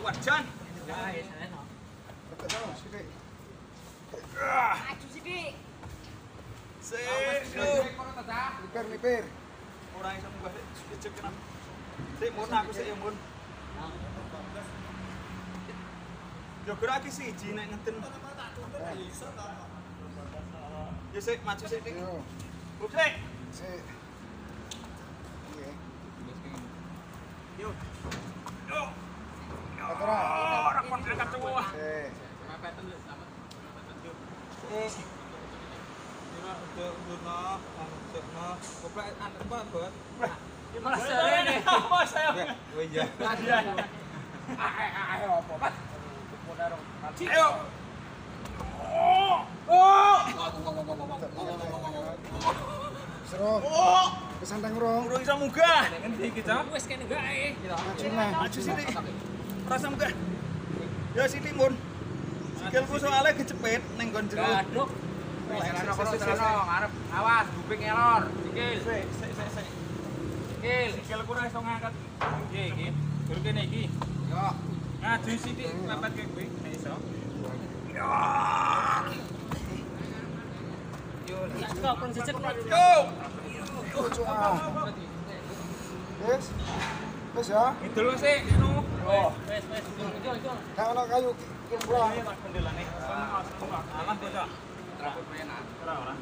Wajan. Ya, saya Maju sini. Sini. Lipir, lipir. Orang yang sambung balik, sejak kena. Saya mau aku saya mau. Yo gerak sih, jinak ngeten. Ya, maju. Oke. Yo. Pesan oh. tang rong. Rong iso munggah. Nek iki jam wis kene gae. Ajus iki. Rasa munggah. Ya sini mun. Sikilku soalnya kecepet ning nggon jero. Serano serano ngarep awas kuping ngelor. Sikil. Sik, sik, sik, sik. Sikil. Sikilku ora iso ngangkat. Iki iki. Gur kene iki. Yo. Sithik ke kowe nek iso. Kok kon cecek Yo. Wis ya. Sik. Wes wes. Itu itu. Gak ono kayu penak. Ora ora.